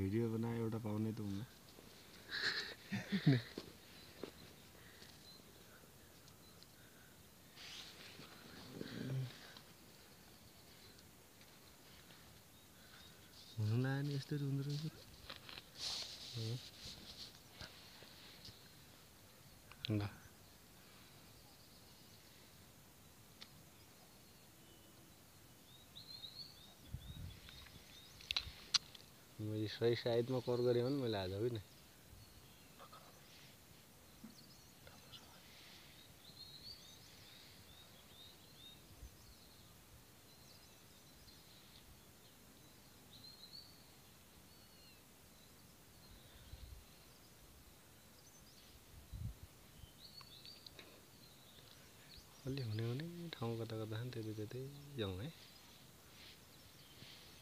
Video बनाए एउटा पाउने त हुनु हुनु नि यस्तरी हुँदो रहेछ ल। मैले सही साइडमा कर गरेँ भने मैले आज होइन। अलि हुने हुने ठाउँ कता कता त्यतै त्यतै जाउँ है।